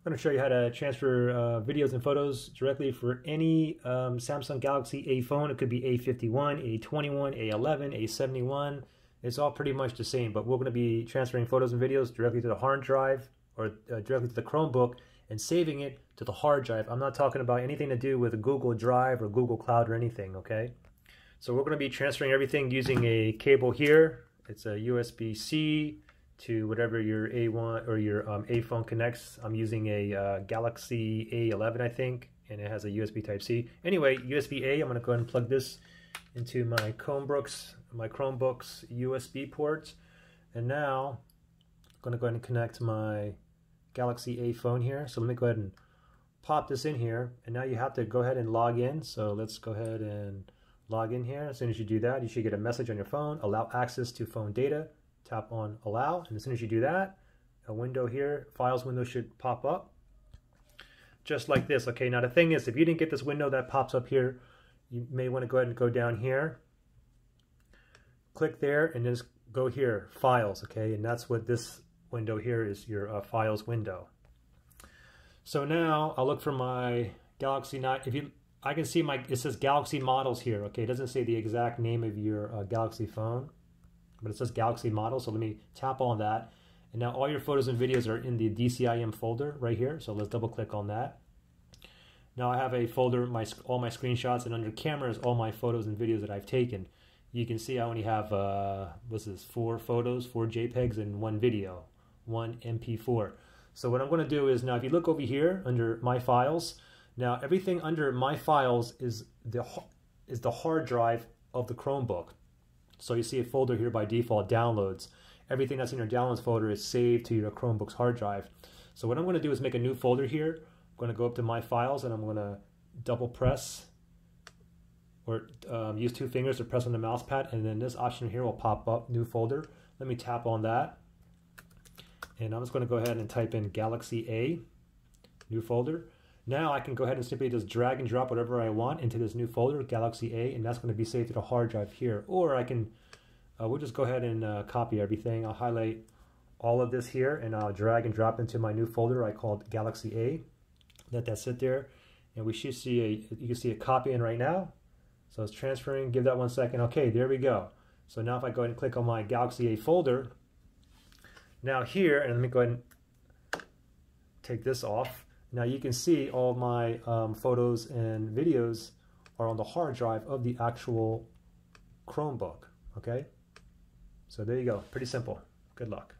I'm going to show you how to transfer uh, videos and photos directly for any um, Samsung Galaxy A phone. It could be A51, A21, A11, A71. It's all pretty much the same, but we're going to be transferring photos and videos directly to the hard drive or uh, directly to the Chromebook and saving it to the hard drive. I'm not talking about anything to do with Google Drive or Google Cloud or anything, okay? So we're going to be transferring everything using a cable here. It's a USB-C to whatever your A1 or your um, A phone connects. I'm using a uh, Galaxy A11, I think, and it has a USB Type C. Anyway, USB A. I'm going to go ahead and plug this into my Chromebooks, my Chromebooks USB port, and now I'm going to go ahead and connect my Galaxy A phone here. So let me go ahead and pop this in here, and now you have to go ahead and log in. So let's go ahead and log in here. As soon as you do that, you should get a message on your phone, allow access to phone data tap on allow and as soon as you do that a window here files window should pop up. Just like this okay now the thing is if you didn't get this window that pops up here you may want to go ahead and go down here. Click there and just go here files okay and that's what this window here is your uh, files window. So now I'll look for my Galaxy 9 if you I can see my it says Galaxy models here okay it doesn't say the exact name of your uh, Galaxy phone but it says Galaxy model. So let me tap on that. And now all your photos and videos are in the DCIM folder right here. So let's double click on that. Now I have a folder, my all my screenshots, and under cameras, all my photos and videos that I've taken. You can see I only have, uh, what's this, four photos, four JPEGs, and one video, one MP4. So what I'm going to do is now if you look over here under My Files, now everything under My Files is the, is the hard drive of the Chromebook. So you see a folder here by default, downloads. Everything that's in your downloads folder is saved to your Chromebook's hard drive. So what I'm going to do is make a new folder here. I'm going to go up to My Files and I'm going to double press or um, use two fingers to press on the mouse pad and then this option here will pop up, new folder. Let me tap on that. And I'm just going to go ahead and type in Galaxy A, new folder. Now I can go ahead and simply just drag and drop whatever I want into this new folder, Galaxy A, and that's going to be saved to the hard drive here. Or I can, uh, we'll just go ahead and uh, copy everything. I'll highlight all of this here and I'll drag and drop into my new folder I called Galaxy A. Let that sit there. And we should see a, you can see it copying right now. So it's transferring, give that one second. Okay, there we go. So now if I go ahead and click on my Galaxy A folder, now here, and let me go ahead and take this off. Now you can see all my um, photos and videos are on the hard drive of the actual Chromebook, okay? So there you go, pretty simple. Good luck.